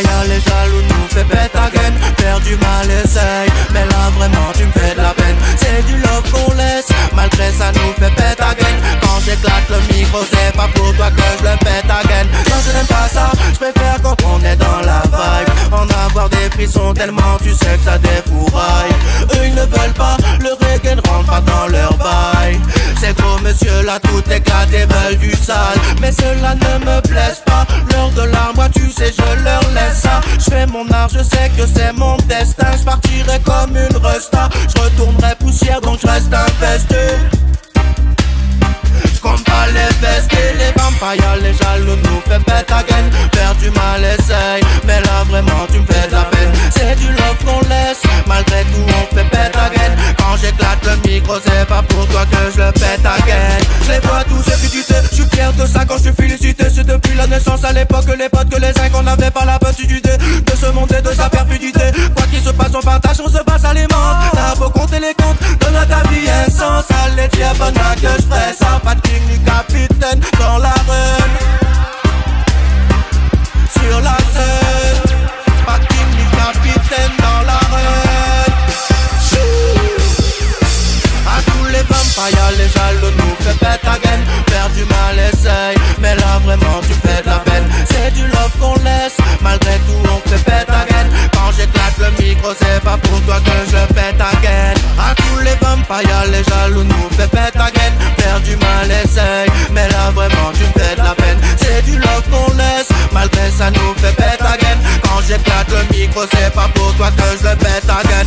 Les jaloux nous fait bête again Faire du mal, essaye Mais là vraiment tu me fais de la peine. C'est du love qu'on laisse Malgré ça nous fait pète à again Quand j'éclate le micro c'est pas pour toi que je le pète again Non je n'aime pas ça Je préfère quand on est dans la vibe. En avoir des frissons tellement tu sais que ça défouraille. Eux ils ne veulent pas Le reggae ne rentre pas dans leur bail C'est gros monsieur là tout éclate et veulent du sale. Mais cela ne me plaise pas. De l'arme, moi tu sais, je leur laisse ça. Je fais mon art, je sais que c'est mon destin. Je partirai comme une resta. Je retournerai poussière donc je reste investé. J'compte pas les vestes les vampires, les jaloux nous fait bête again Faire du mal essaye, mais là vraiment tu me fais de la peine C'est du love qu'on laisse, malgré tout les je suis fier de ça quand je suis félicité. C'est depuis la naissance à l'époque les potes que les cinq on n'avait pas la petite idée De ce monde et de sa perfidité. Quoi qu'il se passe on partage, on se passe alimente T'as beau compter les comptes, donne à ta vie un sens Allez bonne vampires, les jaloux nous bête again Faire du mal essaye, mais là vraiment tu fais de la peine. C'est du love qu'on laisse, malgré tout on bête again Quand j'éclate le micro c'est pas pour toi que je pète again À tous les vampires, les jaloux nous bête again Faire du mal essaye, mais là vraiment tu fais de la peine. C'est du love qu'on laisse, malgré ça nous fait bête again Quand j'éclate le micro c'est pas pour toi que je le pète again